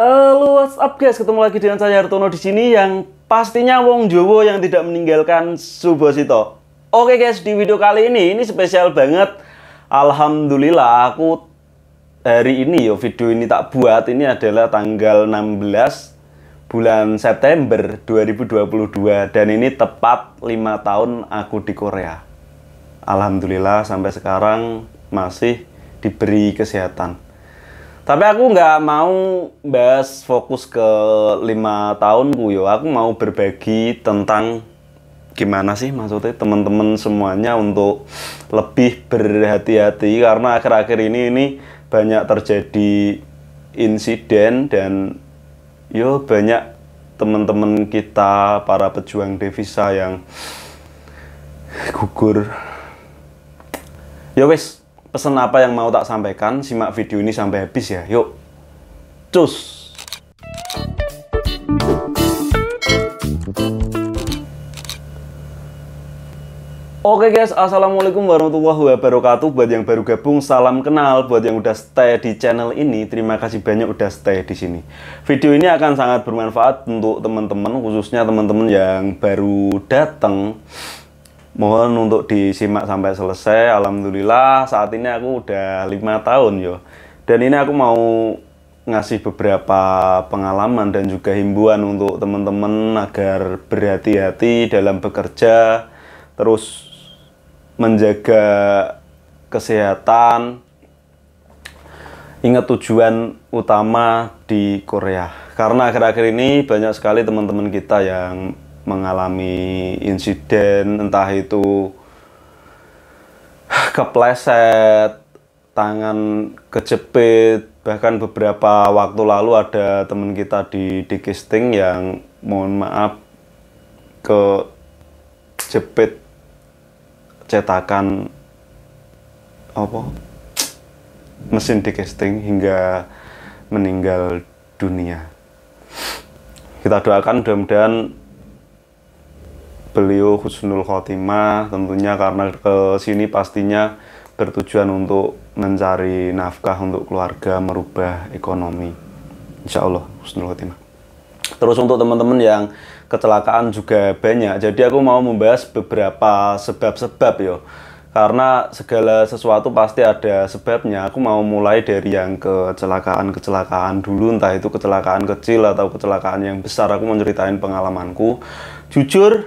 Halo, what's up guys? Ketemu lagi dengan saya Hartono di sini yang pastinya wong Jowo yang tidak meninggalkan Subosito. Oke guys, di video kali ini ini spesial banget. Alhamdulillah aku hari ini yo video ini tak buat ini adalah tanggal 16 bulan September 2022 dan ini tepat 5 tahun aku di Korea. Alhamdulillah sampai sekarang masih diberi kesehatan. Tapi aku nggak mau bahas fokus ke lima tahunku yo. Aku mau berbagi tentang gimana sih maksudnya teman-teman semuanya untuk lebih berhati-hati karena akhir-akhir ini ini banyak terjadi insiden dan yo banyak teman-teman kita para pejuang devisa yang gugur. Yo wes, pesan apa yang mau tak sampaikan, simak video ini sampai habis ya. Yuk, cus! Oke guys, assalamualaikum warahmatullahi wabarakatuh. Buat yang baru gabung, salam kenal. Buat yang udah stay di channel ini, terima kasih banyak udah stay di sini. Video ini akan sangat bermanfaat untuk teman-teman, khususnya teman-teman yang baru datang mohon untuk disimak sampai selesai. Alhamdulillah saat ini aku udah lima tahun yo. Dan ini aku mau ngasih beberapa pengalaman dan juga himbauan untuk teman-teman agar berhati-hati dalam bekerja terus menjaga kesehatan. Ingat tujuan utama di Korea. Karena akhir-akhir ini banyak sekali teman-teman kita yang mengalami insiden entah itu kepleset, tangan kejepit, bahkan beberapa waktu lalu ada teman kita di Dikisting yang mohon maaf ke jepit cetakan apa mesin Dikisting hingga meninggal dunia. Kita doakan mudah-mudahan beliau Husnul Khotimah tentunya karena ke sini pastinya bertujuan untuk mencari nafkah untuk keluarga merubah ekonomi. Insya Allah Husnul Khotimah. Terus untuk teman-teman yang kecelakaan juga banyak. Jadi aku mau membahas beberapa sebab-sebab yo. Karena segala sesuatu pasti ada sebabnya. Aku mau mulai dari yang kecelakaan-kecelakaan dulu entah itu kecelakaan kecil atau kecelakaan yang besar. Aku mau ceritain pengalamanku. Jujur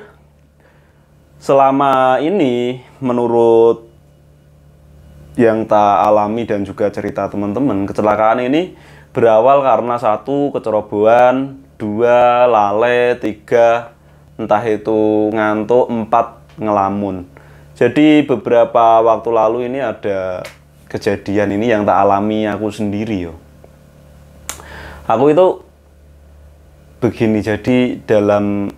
selama ini menurut yang tak alami dan juga cerita teman-teman kecelakaan ini berawal karena satu kecerobohan dua lale tiga entah itu ngantuk empat ngelamun. Jadi beberapa waktu lalu ini ada kejadian ini yang tak alami aku sendiri yo. Aku itu begini jadi dalam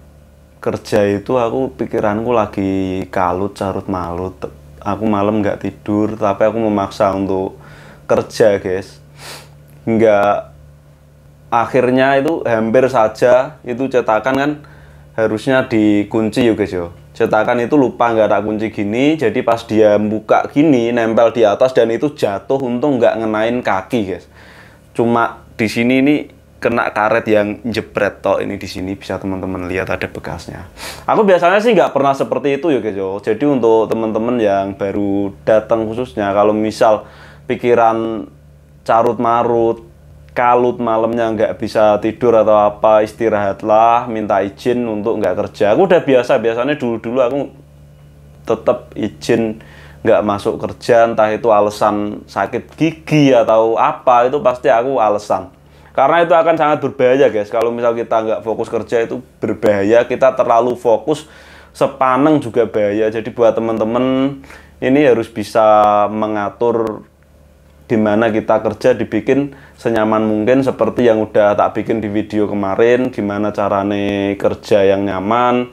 kerja itu aku pikiranku lagi kalut carut malut. Aku malam nggak tidur tapi aku memaksa untuk kerja guys. Hingga akhirnya itu hampir saja itu cetakan kan harusnya dikunci ya guys yo. Cetakan itu lupa nggak ada kunci gini jadi pas dia buka gini nempel di atas dan itu jatuh untung nggak ngenain kaki guys. Cuma di sini ini kena karet yang jebret toh ini di sini bisa teman-teman lihat ada bekasnya. Aku biasanya sih nggak pernah seperti itu ya guys. Jadi untuk teman-teman yang baru datang khususnya kalau misal pikiran carut marut, kalut malamnya nggak bisa tidur atau apa istirahatlah, minta izin untuk nggak kerja. Aku udah biasa biasanya dulu-dulu aku tetap izin nggak masuk kerja entah itu alasan sakit gigi atau apa itu pasti aku alasan karena itu akan sangat berbahaya guys. Kalau misal kita nggak fokus kerja itu berbahaya. Kita terlalu fokus sepaneng juga bahaya. Jadi buat teman-teman ini harus bisa mengatur di mana kita kerja dibikin senyaman mungkin seperti yang udah tak bikin di video kemarin gimana carane kerja yang nyaman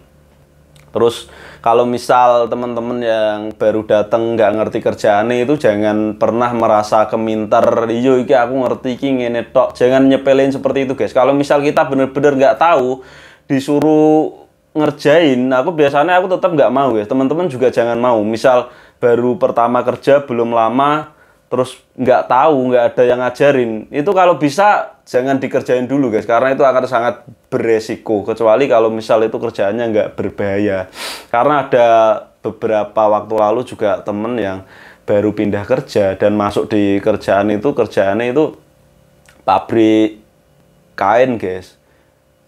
terus kalau misal teman-teman yang baru datang nggak ngerti kerjaan itu jangan pernah merasa keminter iyo iki aku ngerti iki ngene tok. Jangan nyepelin seperti itu guys. Kalau misal kita bener-bener nggak tahu disuruh ngerjain aku biasanya aku tetap nggak mau guys. Teman-teman juga jangan mau. Misal baru pertama kerja belum lama terus nggak tahu nggak ada yang ngajarin. Itu kalau bisa jangan dikerjain dulu guys karena itu akan sangat beresiko kecuali kalau misal itu kerjaannya nggak berbahaya. Karena ada beberapa waktu lalu juga temen yang baru pindah kerja dan masuk di kerjaan itu kerjaannya itu pabrik kain guys.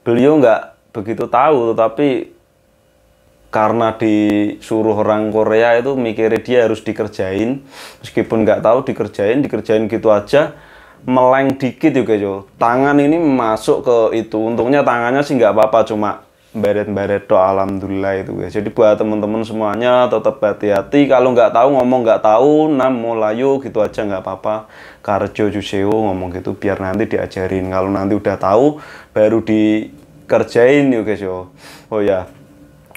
Beliau nggak begitu tahu tetapi karena disuruh orang Korea itu mikirnya dia harus dikerjain. Meskipun nggak tahu dikerjain dikerjain gitu aja meleng dikit juga yo tangan ini masuk ke itu. Untungnya tangannya sih nggak apa-apa cuma baret-baret doa alhamdulillah itu guys. Jadi buat teman-teman semuanya tetap hati-hati. Kalau nggak tahu ngomong nggak tahu namo layu gitu aja nggak apa-apa. Karjo juseo ngomong gitu biar nanti diajarin. Kalau nanti udah tahu baru dikerjain yuk guys yo. Oh ya.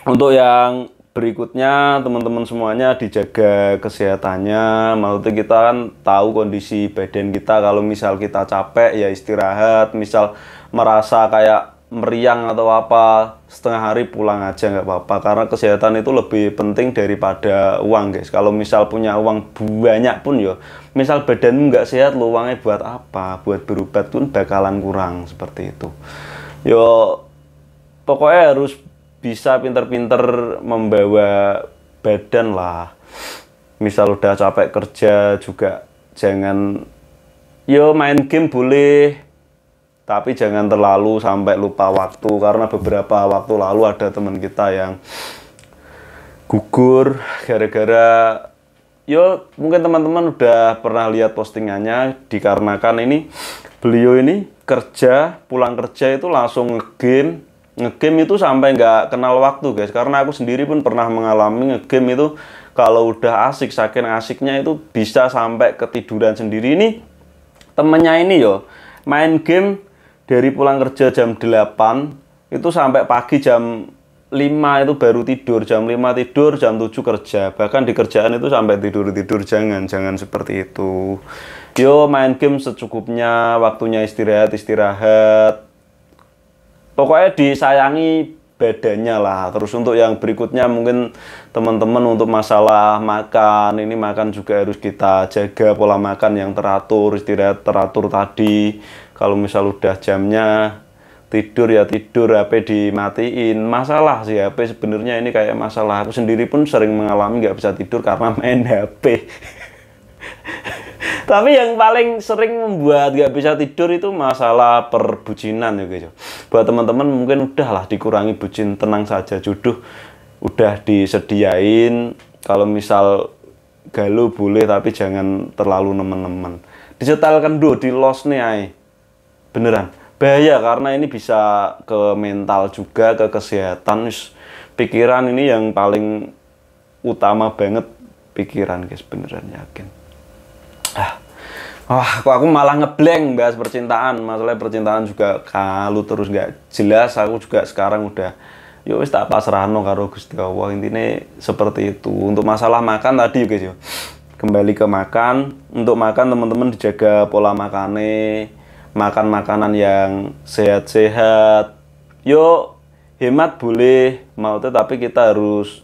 Untuk yang berikutnya teman-teman semuanya dijaga kesehatannya. Maksudnya kita kan tahu kondisi badan kita. Kalau misal kita capek ya istirahat. Misal merasa kayak meriang atau apa setengah hari pulang aja nggak apa-apa. Karena kesehatan itu lebih penting daripada uang guys. Kalau misal punya uang banyak pun ya misal badanmu nggak sehat lo uangnya buat apa? Buat berobat pun bakalan kurang seperti itu. Yo pokoknya harus bisa pinter-pinter membawa badan lah. Misal udah capek kerja juga jangan yo main game boleh tapi jangan terlalu sampai lupa waktu karena beberapa waktu lalu ada teman kita yang gugur gara-gara yo mungkin teman-teman udah pernah lihat postingannya dikarenakan ini beliau ini kerja pulang kerja itu langsung ngegame ngegame itu sampai nggak kenal waktu guys. Karena aku sendiri pun pernah mengalami ngegame itu kalau udah asik saking asiknya itu bisa sampai ketiduran sendiri. Ini temennya ini yo main game dari pulang kerja jam 8 itu sampai pagi jam 5 itu baru tidur. Jam 5 tidur jam 7 kerja. Bahkan di kerjaan itu sampai tidur-tidur jangan jangan seperti itu. Yo main game secukupnya waktunya istirahat istirahat pokoknya disayangi badannya lah. Terus untuk yang berikutnya mungkin teman-teman untuk masalah makan ini makan juga harus kita jaga pola makan yang teratur istirahat teratur tadi. Kalau misal udah jamnya tidur ya tidur HP dimatiin. Masalah sih HP sebenarnya ini kayak masalah. Aku sendiri pun sering mengalami nggak bisa tidur karena main HP tapi yang paling sering membuat gak bisa tidur itu masalah perbucinan ya guys buat teman-teman mungkin udahlah dikurangi bucin tenang saja jodoh udah disediain. Kalau misal galau boleh tapi jangan terlalu nemen-nemen. Disetelkan dulu di los nih ay beneran. Bahaya karena ini bisa ke mental juga ke kesehatan. Pikiran ini yang paling utama banget. Pikiran guys beneran yakin. Ah Wah, kok aku malah ngeblank bahas percintaan. Masalah percintaan juga kalau terus nggak jelas. Aku juga sekarang udah, yo wis tak pasrahno karo Gusti Allah. Intinya seperti itu. Untuk masalah makan tadi guys yo. Kembali ke makan. Untuk makan teman-teman dijaga pola makannya. Makan makanan yang sehat-sehat. Yo hemat boleh, mau tapi kita harus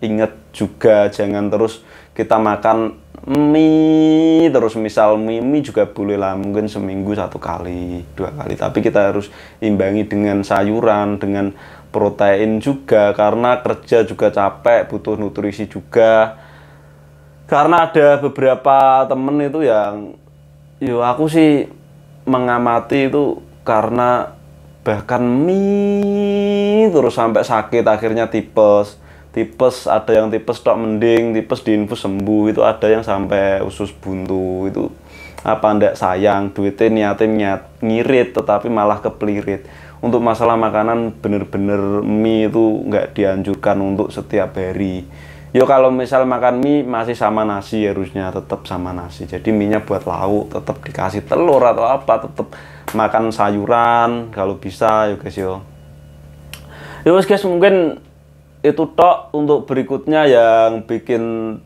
ingat juga jangan terus kita makan mie terus misal mie, mie juga boleh lah mungkin seminggu satu kali dua kali. Tapi kita harus imbangi dengan sayuran dengan protein juga karena kerja juga capek butuh nutrisi juga. Karena ada beberapa temen itu yang yo aku sih mengamati itu karena bahkan mie terus sampai sakit akhirnya tipes tipes ada yang tipes tok mending tipes diinfus sembuh itu ada yang sampai usus buntu itu apa ndak sayang duitnya niatnya niat ngirit tetapi malah kepelirit. Untuk masalah makanan bener-bener mie itu nggak dianjurkan untuk setiap hari. Yo kalau misal makan mie masih sama nasi harusnya tetap sama nasi. Jadi mie nya buat lauk tetap dikasih telur atau apa tetap makan sayuran kalau bisa yo guys yo. Yo guys mungkin itu tok untuk berikutnya yang bikin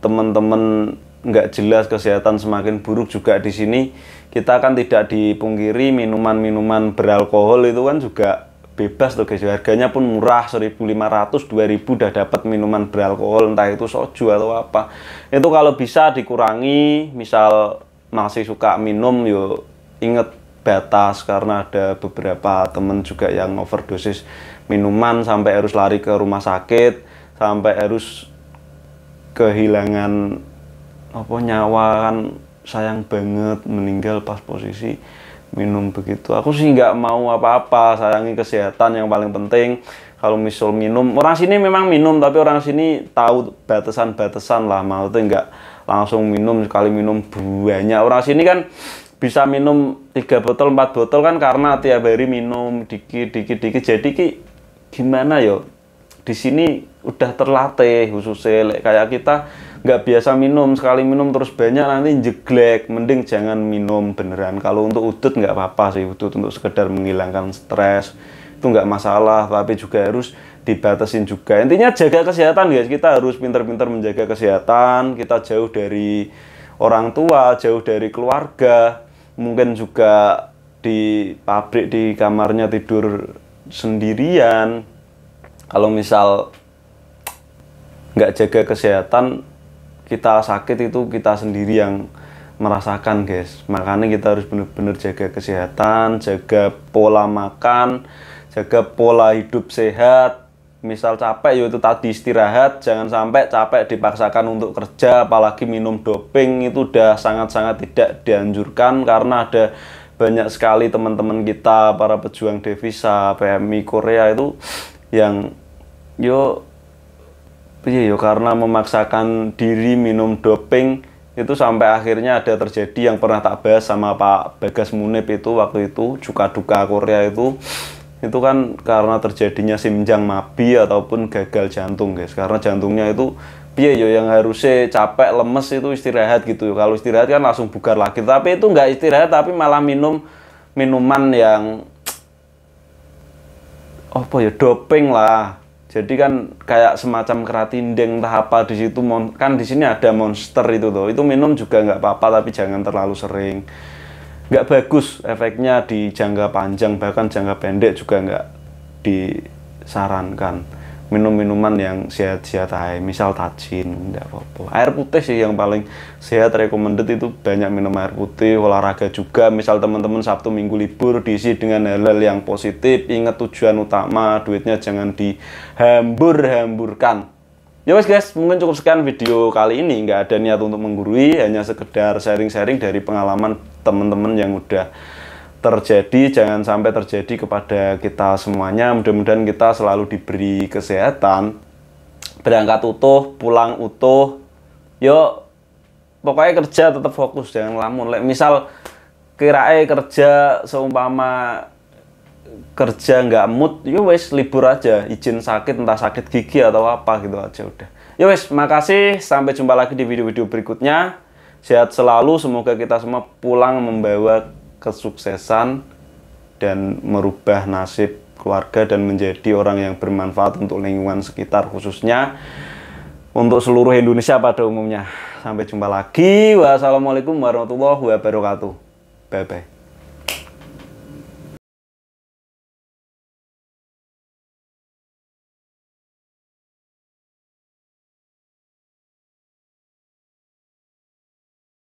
teman-teman nggak jelas kesehatan semakin buruk juga di sini. Kita kan tidak dipungkiri minuman-minuman beralkohol itu kan juga bebas tuh guys. Harganya pun murah 1500 2000 udah dapat minuman beralkohol entah itu soju atau apa. Itu kalau bisa dikurangi misal masih suka minum yuk inget batas karena ada beberapa temen juga yang overdosis minuman sampai harus lari ke rumah sakit sampai harus kehilangan apa nyawa kan sayang banget meninggal pas posisi minum begitu. Aku sih nggak mau apa-apa sayangi kesehatan yang paling penting. Kalau misal minum orang sini memang minum tapi orang sini tahu batasan-batasan lah. Mau tuh nggak langsung minum sekali minum banyak. Orang sini kan bisa minum tiga botol empat botol kan karena tiap hari minum dikit dikit dikit. Jadi ki gimana yo di sini udah terlatih khususnya kayak kita nggak biasa minum sekali minum terus banyak nanti jeglek mending jangan minum beneran. Kalau untuk udut nggak apa-apa sih udut untuk sekedar menghilangkan stres itu nggak masalah tapi juga harus dibatasin juga. Intinya jaga kesehatan guys. Kita harus pintar-pintar menjaga kesehatan kita jauh dari orang tua jauh dari keluarga mungkin juga di pabrik di kamarnya tidur sendirian. Kalau misal nggak jaga kesehatan kita sakit itu kita sendiri yang merasakan guys. Makanya kita harus benar-benar jaga kesehatan jaga pola makan jaga pola hidup sehat. Misal capek yaitu tadi istirahat. Jangan sampai capek dipaksakan untuk kerja apalagi minum doping. Itu udah sangat-sangat tidak dianjurkan karena ada banyak sekali teman-teman kita para pejuang devisa PMI Korea itu yang yo Iya, yo karena memaksakan diri minum doping itu sampai akhirnya ada terjadi yang pernah tak bahas sama Pak Bagas Munib itu waktu itu juga duka Korea itu. Itu kan karena terjadinya simjang mabi ataupun gagal jantung guys. Karena jantungnya itu piye yo yang harusnya capek lemes itu istirahat gitu. Kalau istirahat kan langsung bugar lagi. Tapi itu nggak istirahat tapi malah minum minuman yang apa ya doping lah. Jadi kan kayak semacam keratindeng entah apa di situ. Kan di sini ada monster itu tuh. Itu minum juga nggak apa-apa tapi jangan terlalu sering. Nggak bagus efeknya di jangka panjang bahkan jangka pendek juga nggak disarankan minum minuman yang sehat-sehat aja misal tajin enggak apa-apa. Air putih sih yang paling sehat recommended itu banyak minum air putih olahraga juga. Misal teman-teman Sabtu Minggu libur diisi dengan hal-hal yang positif ingat tujuan utama duitnya jangan dihambur-hamburkan. Ya wes guys mungkin cukup sekian video kali ini. Nggak ada niat untuk menggurui hanya sekedar sharing-sharing dari pengalaman teman-teman yang udah terjadi jangan sampai terjadi kepada kita semuanya. Mudah-mudahan kita selalu diberi kesehatan. Berangkat utuh pulang utuh. Yuk pokoknya kerja tetap fokus jangan lamun. Misal kirae kerja seumpama kerja nggak mood yuk wes libur aja. Izin sakit entah sakit gigi atau apa gitu aja udah. Yuk wes makasih. Sampai jumpa lagi di video-video berikutnya. Sehat selalu semoga kita semua pulang membawa kesuksesan dan merubah nasib keluarga dan menjadi orang yang bermanfaat untuk lingkungan sekitar khususnya untuk seluruh Indonesia pada umumnya. Sampai jumpa lagi. Wassalamualaikum warahmatullahi wabarakatuh. Bye bye.